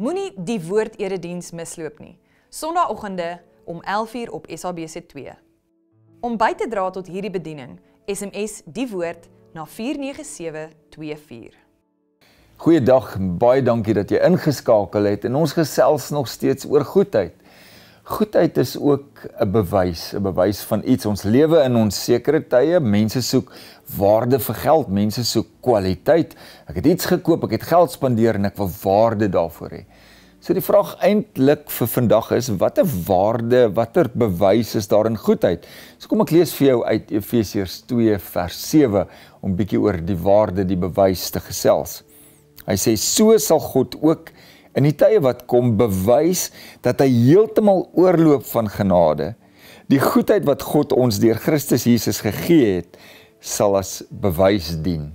Moenie die woord erediens misloop nie. Sondagoggende om 11:00 op SABC2. Om by te dra tot hierdie bediening, SMS die woord na 49724. Goeiedag, baie dankie dat jy ingeskakel het en ons gesels nog steeds oor goedheid. Goedheid is ook 'n bewys, 'n bewys van iets. Ons lewe in onsekere tye. Mense soek waarde vir geld, mense soek kwaliteit. Ek het iets gekoop, ek het geld spandeer en ek wil waarde daarvoor hê. So die vraag eintlik vir vandag is watter waarde, watter bewys is daar in goedheid? So kom ek lees vir jou uit Efesiërs 2 vers 7 om bietjie oor die waarde, die bewys te gesels. Hy sê so sal God ook in die tye wat kom bewys dat hy heeltemal oorloop van genade. Die goedheid wat God ons deur Christus Jesus gegee het, sal as bewys dien.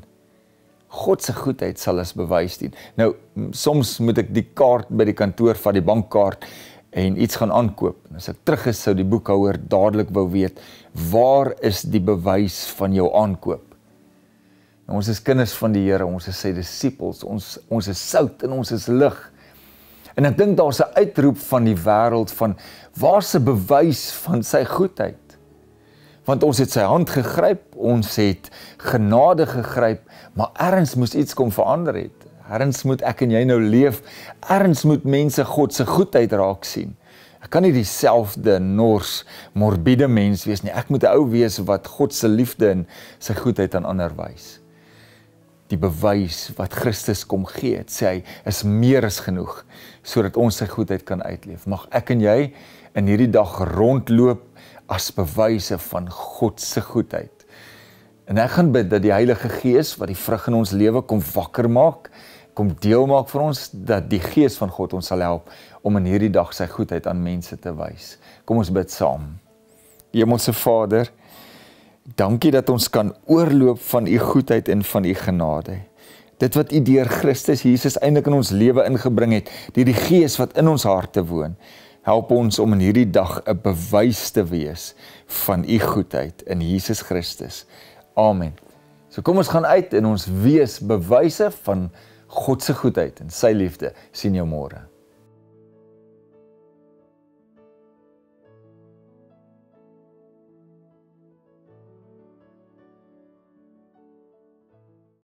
God se goedheid sal as bewys dien. Nou soms moet ek die kaart by die kantoor van die bankkaart en iets gaan aankoop. As ek terug is sou die boekhouer dadelik wou weet, waar is die bewys van jou aankoop? Nou, ons is kinders van die Here, ons is sy disippels, ons ons is sout en ons is lig. En ek dink daar's 'n uitroep van die wêreld van waar's 'n bewys van sy goedheid? Want ons het sy hand gegryp, ons het genade gegryp, maar erns moes iets kom verander het. Erns moet ek en jy nou leef. Erns moet mense God se goedheid raak sien. Ek kan nie dieselfde nors, morbiede mens wees nie. Ek moet 'n ou wees wat God se liefde en sy goedheid aan ander wys die bewys wat Christus kom gee. Het sê hy is meer as genoeg sodat ons sy goedheid kan uitleef. Mag ek en jy in hierdie dag rondloop as bewyse van God se goedheid. En ek gaan bid dat die Heilige Gees wat die vrug in ons lewe kom wakker maak, kom deel maak vir ons dat die Gees van God ons sal help om in hierdie dag sy goedheid aan mense te wys. Kom ons bid saam. Hemelse Vader, Dankie dat ons kan oorloop van u goedheid en van u genade. Dit wat u deur Christus Jesus eintlik in ons lewe ingebring het, deur die Gees wat in ons harte woon, help ons om in hierdie dag 'n bewys te wees van u goedheid in Jesus Christus. Amen. So kom ons gaan uit en ons wees bewyse van God se goedheid en sy liefde. Sien jou môre.